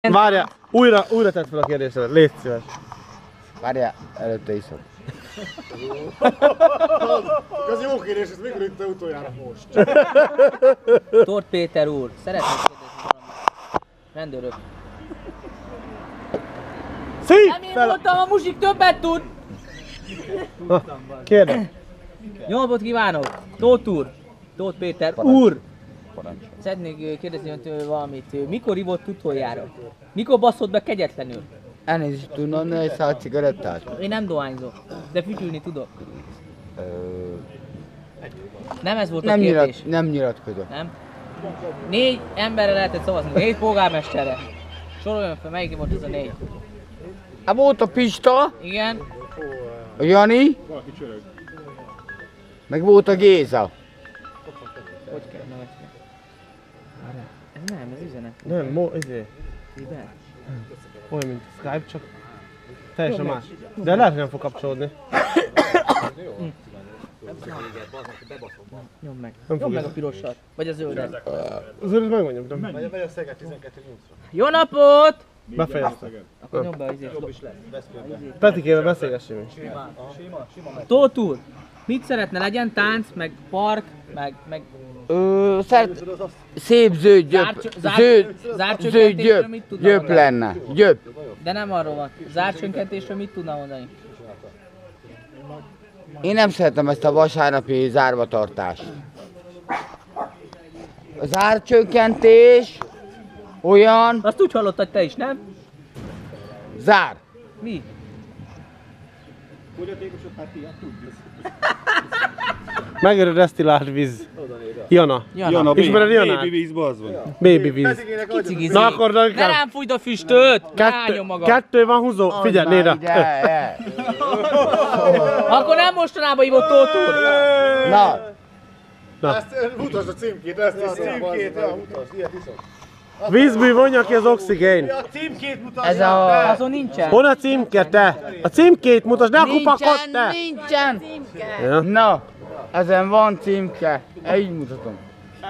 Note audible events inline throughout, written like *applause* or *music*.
Várjál, újra, újra tedd fel a kérdésedet, légy szíves. Várjál, előtte iszok. Az *laughs* jó kérdés, ez mikor itt utoljára most? Tort Péter úr, szeretnék kérdezni valamit. Rendőrök. Szí! Nem én Fel! voltam, a musik többet tud! Na, Kérdez. Jó napot kívánok! Tóth úr! Tóth Péter úr! Parancs. Szeretnék kérdezni öntől valamit. Mikor ivott utoljára? Mikor baszott be kegyetlenül? Elnézést adni egy szál cigarettát? Én nem dohányzok, de fütyülni tudok. Ö, Nem ez volt nem, a kérdés. nyilat, nem nyilatkozok. Nem? Négy emberre lehetett szavazni, négy polgármesterre. Soroljon fel, melyik volt az a négy? Hát volt a Pista, Igen, a Jani, meg volt a Géza. hogy kell? Ez nem, ez üzenet. Nem, mo, izé, Ide. olyan, mint Skype, csak teljesen más. De lehet, hogy nem fog kapcsolódni. Nyomd meg. Nyomd meg a pirosat. Vagy a zöldet. Azért megmondjam, nem? Vagy a Szeged 12 8 Jó napot! Befejeztem. Akkor nyomd be az izét. Petikével beszélgessünk. Tóth úr, mit szeretne legyen? Tánc, meg park, meg, meg Ö, szeret, szép zöld gyöp, zöld, zöld gyöp, gyöp lenne, gyöp. De nem arról van. Zárcsönkentésről mit tudna mondani? Én nem szeretem ezt a vasárnapi zárvatartást. A zárcsökkentés olyan Azt úgy hallottad te is, nem? zár. Mi? *laughs* Megöröd desztillált víz. Jana. Jana. Ismered Janát? Baby vízbe az van. Baby víz. Kicigizi. Na akkor Ne inkább rám fújd a füstöt! Kettő, álljon maga! kettő van húzó. Figyelj, Már e. *laughs* Akkor nem mostanában ivott Tóth úr! Na, Ezt mutasd a címkét, ezt a címkét, mutasd, ilyet iszok. Vízből vonja ki az oxigén. A címkét mutasd! ez a... Azon nincsen. Hol a címke, te? A címkét mutasd, ne a kupakot, Nincsen, te! nincsen. Ja. Na, ezen van címke. Így mutatom.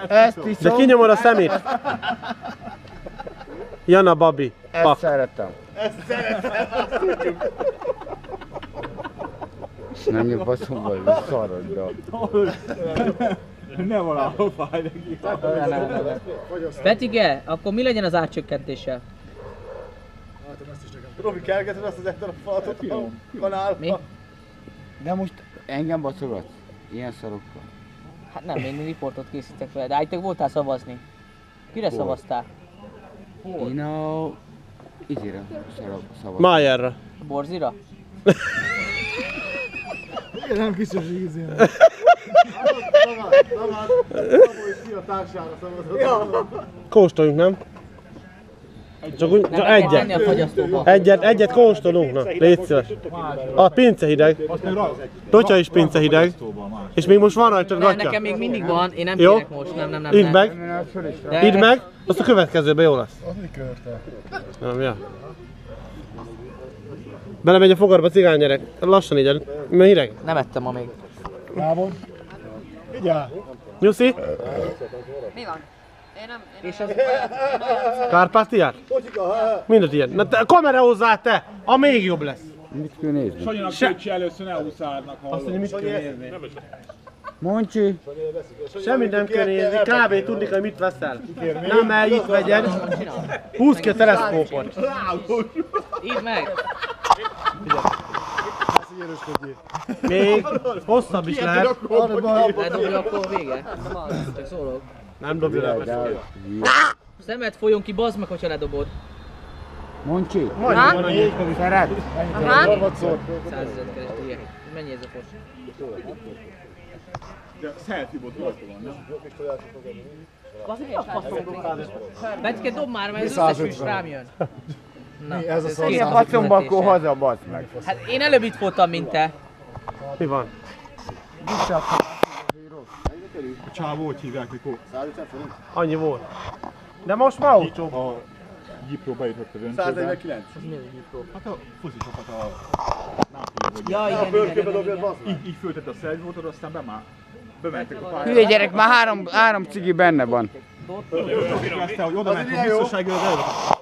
Ezt De iszom, kinyomod a szemét. Jana Babi. ezt Pak. szeretem. Menjünk baszomba, hogy szarodra. Nem valahol fáj neki. Petike, akkor mi legyen az átcsökkentéssel? Robi, kergeted azt az ettől a falatot a kanálba? Mi? De most engem baszogatsz? Ilyen szarokkal. Hát nem, én riportot készítek vele, de állítok voltál szavazni. Kire szavaztál? Én a... Izére szavak. Májerra. Borzira? *laughs* Nem az ízén. Kóstoljunk, nem? Csak úgy, csak egyet. Egyet, egyet kóstolunk, na, légy szíves. A pince hideg. Totya is pince hideg. És még most van rajta gatya. nekem még mindig van, én nem Jó. kérek most, nem, nem, nem. Idd meg, idd meg, azt a következőben jó lesz. Az mi körte? Nem, ja. Belemegy a fogarba cigány gyerek. Lassan így, mert hideg. Nem ettem ma még. Lábon. Vigyál! Nyuszi, Mi van? Én nem... Én És az... Kárpátiát? Tocsika, ha, ha. Mindent ilyen. Na te, kamera hozzá te, a még jobb lesz. Mit kell nézni? Sanyinak Se- Se... először ne úszárnak Azt hallod. mondja, mit kell nézni? Moncsi, Semmit nem kell nézni, kb. tudni, hogy mit veszel. Nem el itt vegyen. Húzd ki a teleszkópot. Idd meg! Még hosszabb is lehet. Ledobja, akkor vége. Csak szólok. Nem dobja le. Szemed folyjon ki, bazd meg, hogyha ledobod. Moncsi, Ha? szeret? Ha? Harmadszor. Százezet keres, ugye. Mennyi ez a fos? De selfie bot rajta van, nem? Bazd meg, a faszom? Betike, dob már, mert az összes rám jön. Na, Mi ez a szar? Ilyen baszomba, akkor haza, basz meg. Hát én előbb itt voltam, mint te. Mi van? A csávó, hogy hívják, mikor Annyi volt. De most már olcsó. a Gyipro bejutott a döntőbe. 149. Hát a foci csapat a Napoli vagy. Ja, igen, igen, Fölképe igen, dobjad, igen. bassz meg. Így, föltette a szervótot, aztán bemá. Bementek a pályára. Hülye gyerek, már három, három cigi benne van. Kezdte, hogy oda ment a biztonsági az előtt.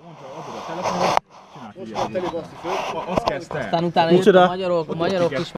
Mondta, adod a Most már teli. Azt kezdte. Aztán utána Micsoda? jött a magyarok, a magyarok is